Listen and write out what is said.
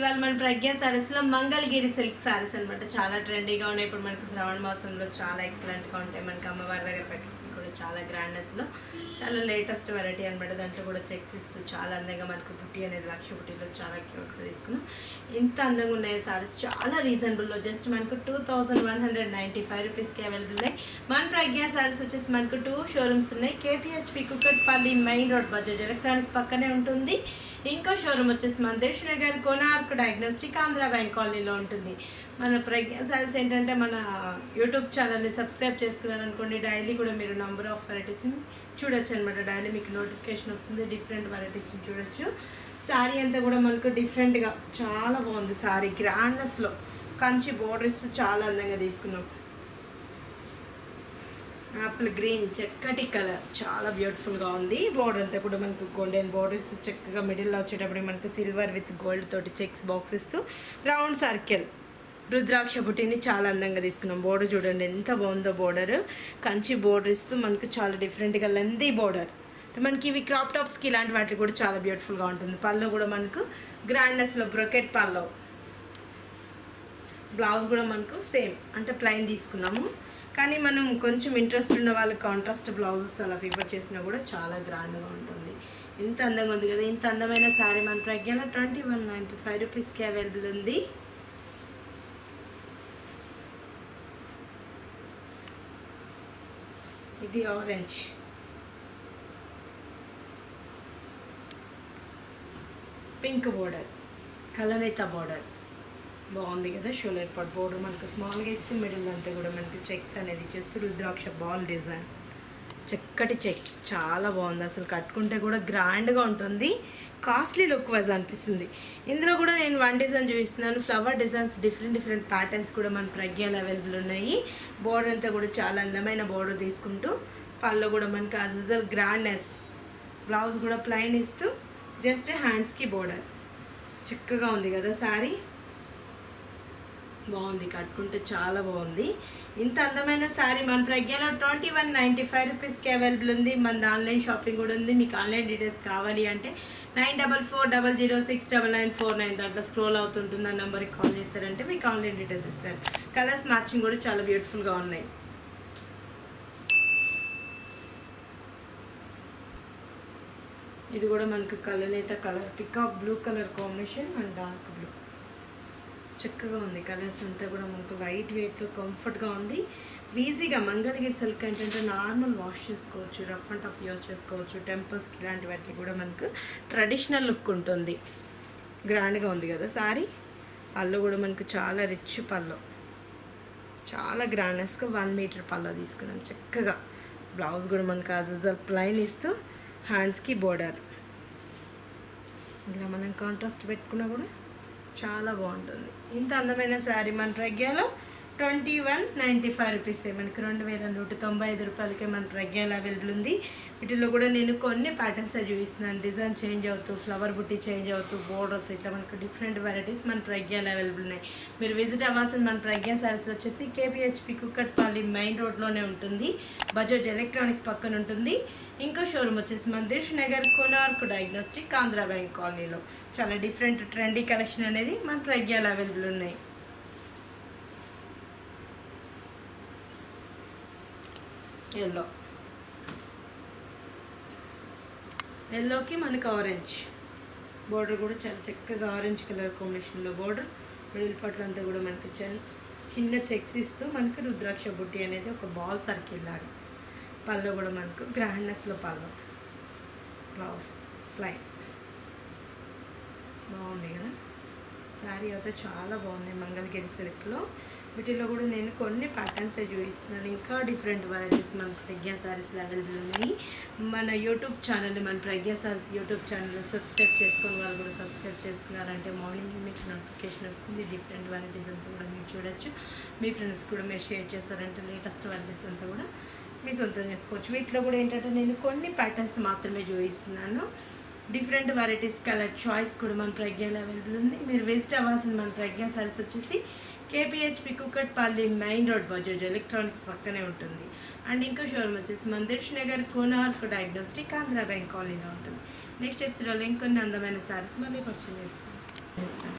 ఇవాళ మన ప్రజ్ఞ సారీస్లో మంగళగిరి సిల్క్ సారీస్ అనమాట చాలా ట్రెండీగా ఉన్నాయి. ఇప్పుడు మనకి శ్రావణ మాసంలో చాలా ఎక్సలెంట్గా ఉంటాయి. మనకి అమ్మవారి దగ్గర పెట్టుకుంటాం. అనమాట చాలా గ్రాండెస్లో చాలా లేటెస్ట్ వెరైటీ అనమాట దాంట్లో కూడా చెక్స్ ఇస్తూ చాలా అందంగా మనకు బుట్టి అనేది లక్ష బుట్టిలో చాలా క్యూట్గా తీసుకున్నాం. ఇంత అందంగా ఉన్నాయి సారీస్ చాలా రీజనబుల్లో జస్ట్ మనకు two thousand one hundred ninety five రూపీస్కి అవైలబుల్ ఉన్నాయి. మన ప్రజ్ఞ సారీస్ వచ్చేసి మనకు టూ షోరూమ్స్ ఉన్నాయి. KPHB Kukatpally main road Bajaj electronics పక్కనే ఉంటుంది. ఇంకో షోరూమ్ వచ్చేసి మన దేశ్ నగర్ కోనార్క్ డయాగ్నోస్టిక్ ఆంధ్ర బ్యాంక్ కాలనీలో ఉంటుంది. మన ప్రజ్ఞా సారీస్ ఏంటంటే మన యూట్యూబ్ ఛానల్ని సబ్స్క్రైబ్ చేసుకున్నారనుకోండి డైలీ కూడా మీరు నంబర్ ఆఫ్ వెరైటీస్ని చూడొచ్చు అనమాట డైలీ మీకు నోటిఫికేషన్ వస్తుంది. డిఫరెంట్ వెరైటీస్ని చూడొచ్చు. శారీ అంతా కూడా మనకు డిఫరెంట్గా చాలా బాగుంది శారీ గ్రాండ్నెస్లో కంచి బోర్డర్స్ చాలా అందంగా తీసుకున్నాం. ఆపిల్ గ్రీన్ చక్కటి కలర్ చాలా బ్యూటిఫుల్గా ఉంది. బోర్డర్ అంతా కూడా మనకు గోల్డెన్ బోర్డర్స్ చక్కగా మిడిల్లో వచ్చేటప్పుడు మనకు సిల్వర్ విత్ గోల్డ్ తోటి చెక్స్ బాక్స్ ఇస్తూ రౌండ్ సర్కిల్ రుద్రాక్ష బుట్టిని చాలా అందంగా తీసుకున్నాం. బోర్డర్ చూడండి ఎంత బాగుందో బోర్డర్ కంచి బోర్డర్ ఇస్తూ మనకు చాలా డిఫరెంట్గా లెందీ బోర్డర్ మనకి ఇవి క్రాప్ టాప్స్కి ఇలాంటి వాటికి కూడా చాలా బ్యూటిఫుల్గా ఉంటుంది. పళ్ళు కూడా మనకు గ్రాండ్నెస్లో బ్రొకెట్ పళ్ళు. బ్లౌజ్ కూడా మనకు సేమ్ అంటే ప్లైన్ తీసుకున్నాము. కానీ మనం కొంచెం ఇంట్రెస్ట్ ఉన్న వాళ్ళు కాంట్రాస్ట్ బ్లౌజెస్ అలా ఫీవర్ చేసినా కూడా చాలా గ్రాండ్గా ఉంటుంది. ఇంత అందంగా ఉంది కదా ఇంత అందమైన శారీ మన ప్రజ్ఞలో ట్వంటీ వన్ నైంటీ ఫైవ్ రూపీస్కి అవైలబుల్ ఉంది. ఇది ఆరెంజ్. Pink border. కలనేత బోర్డర్. బాగుంది కదా షోలర్ పట్ బోర్డర్ మనకు స్మాల్గా ఇస్తే మిడిల్ అంతా కూడా మనకి చెక్స్ అనేది ఇచ్చేస్తూ రుద్రాక్ష బాల్ డిజైన్ చక్కటి చెక్స్. చాలా బాగుంది. అసలు కట్టుకుంటే కూడా గ్రాండ్గా ఉంటుంది. కాస్ట్లీ లుక్ వైజ్ అనిపిస్తుంది. ఇందులో కూడా నేను వన్ డిజైన్ చూపిస్తున్నాను. Flower designs different different patterns కూడా మన ప్రజ్ఞలు అవైలబుల్ ఉన్నాయి. బోర్డర్ అంతా కూడా చాలా అందమైన బోర్డర్ తీసుకుంటూ పళ్ళు కూడా మనకి యాజ్ యూజువల్ గ్రాండ్నెస్ బ్లౌజ్ కూడా ప్లైన్ ఇస్తూ జస్ట్ హ్యాండ్స్కి బోర్డర్ చక్కగా ఉంది కదా శారీ బాగుంది కట్టుకుంటే చాలా బాగుంది. ఇంత అందమైన శారీ మన ప్రజ్ఞలో ట్వంటీ వన్ నైంటీ ఫైవ్ రూపీస్కి అవైలబుల్ ఉంది. మన ఆన్లైన్ షాపింగ్ కూడా ఉంది. మీకు ఆన్లైన్ డీటెయిల్స్ కావాలి అంటే nine double four double zero six double nine four nine దాంట్లో స్క్రోల్ అవుతుంటుంది. ఆ నెంబర్కి కాల్ చేస్తారంటే మీకు ఆన్లైన్ డీటెయిల్స్ ఇస్తారు. కలర్స్ మ్యాచింగ్ కూడా చాలా బ్యూటిఫుల్గా ఉన్నాయి. ఇది కూడా మనకు కలనేత colour. Peacock blue colour combination and dark blue చక్కగా ఉంది. కలర్స్ అంతా కూడా మనకు లైట్ వెయిట్లో కంఫర్ట్గా ఉంది. ఈజీగా మంగళగిరి సిల్క్ ఏంటంటే నార్మల్ వాష్ చేసుకోవచ్చు రఫ్ అండ్ టఫ్ యూస్ చేసుకోవచ్చు. టెంపుల్స్కి ఇలాంటి వాటికి కూడా మనకు ట్రెడిషనల్ లుక్ ఉంటుంది. గ్రాండ్గా ఉంది కదా సారీ పళ్ళు కూడా మనకు చాలా రిచ్ పళ్ళు. చాలా గ్రాండ్నెస్గా వన్ మీటర్ పళ్ళు తీసుకున్నాం చక్కగా. బ్లౌజ్ కూడా మనకు అజల్ ప్లైన్ ఇస్తూ హ్యాండ్స్కి బోర్డర్ ఇలా మనం కాంట్రాస్ట్ పెట్టుకున్నా కూడా చాలా బాగుంటుంది. ఇంత అందమైన శారీ మన ప్రజ్ఞలో twenty one ninety five rupees. మనకి రెండు వేల నూట తొంభై ఐదు రూపాయలకే మన ప్రజ్ఞలు అవైలబుల్ ఉంది. వీటిలో కూడా నేను కొన్ని ప్యాటర్న్స్ చూపిస్తున్నాను. డిజైన్ చేంజ్ అవుతూ ఫ్లవర్ బుట్టి చేంజ్ అవుతూ బోర్డర్స్ ఇట్లా మనకు డిఫరెంట్ వెరైటీస్ మన ప్రజ్ఞలు అవైలబుల్ ఉన్నాయి. మీరు విజిట్ అవ్వాల్సిన మన ప్రజ్ఞ సారీస్లో వచ్చేసి కేపీహెచ్పి కుక్కట్పల్లి మెయిన్ రోడ్లోనే ఉంటుంది. బజాజ్ ఎలక్ట్రానిక్స్ పక్కన ఉంటుంది. ఇంకో షోరూమ్ వచ్చేసి మన Dilsukhnagar Konark diagnostic Andhra bank కాలనీలో చాలా డిఫరెంట్ ట్రెండీ కలెక్షన్ అనేది మన ప్రజ్ఞలు అవైలబుల్ ఉన్నాయి. ఎల్లో ఎల్లోకి మనకి ఆరెంజ్ బోర్డర్ కూడా చాలా చక్కగా ఆరెంజ్ కలర్ కాంబినేషన్లో బోర్డర్ మిడిల్ పట్ల అంతా కూడా మనకి చిన్న చిన్న చెక్స్ ఇస్తూ మనకి రుద్రాక్ష బుట్టి అనేది ఒక బాల్ సర్కిల్ లాగా. పళ్ళు కూడా మనకు గ్రాండ్నెస్లో పళ్ళు. బ్లౌజ్ ప్లైన్ బాగుంది కదా? శారీ అయితే చాలా బాగున్నాయి మంగళగిరి సిల్క్లో వీటిలో కూడా నేను కొన్ని ప్యాటర్న్స్ చూపిస్తున్నాను. ఇంకా డిఫరెంట్ వెరైటీస్ మన ప్రజ్ఞా సారీస్ అవైలబుల్ ఉన్నాయి. మన యూట్యూబ్ ఛానల్ మన Pragna sarees YouTube channel subscribe చేసుకుని వాళ్ళు కూడా సబ్స్క్రైబ్ చేసుకున్నారంటే మార్నింగ్ మీకు నోటిఫికేషన్ వస్తుంది. డిఫరెంట్ వెరైటీస్ అంతా కూడా మీరు చూడొచ్చు. మీ ఫ్రెండ్స్ కూడా మీరు షేర్ చేస్తారంటే లేటెస్ట్ వెరైటీస్ అంతా కూడా మీ సొంతం చేసుకోవచ్చు. వీటిలో కూడా ఏంటంటే నేను కొన్ని ప్యాటర్న్స్ మాత్రమే చూపిస్తున్నాను. డిఫరెంట్ వెరైటీస్ కలర్ చాయిస్ కూడా మన ప్రజ్ఞలో అవైలబుల్ ఉంది. మీరు విజిట్ అవ్వాల్సిన మన ప్రజ్ఞ సారీస్ వచ్చేసి KPHB Kukatpally main road Bajaj electronics పక్కనే ఉంటుంది. అండ్ ఇంకో షోరూమ్ వచ్చేసి మందిర్ష్ నగర్ కోనార్క్ డయాగ్నోస్టిక్ ఆంధ్ర బ్యాంక్ కాలనీలో ఉంటుంది. నెక్స్ట్ ఎపిసోడ్లో ఇంకొన్ని అందమైన సారీస్ మళ్ళీ పరిచయం చేస్తాను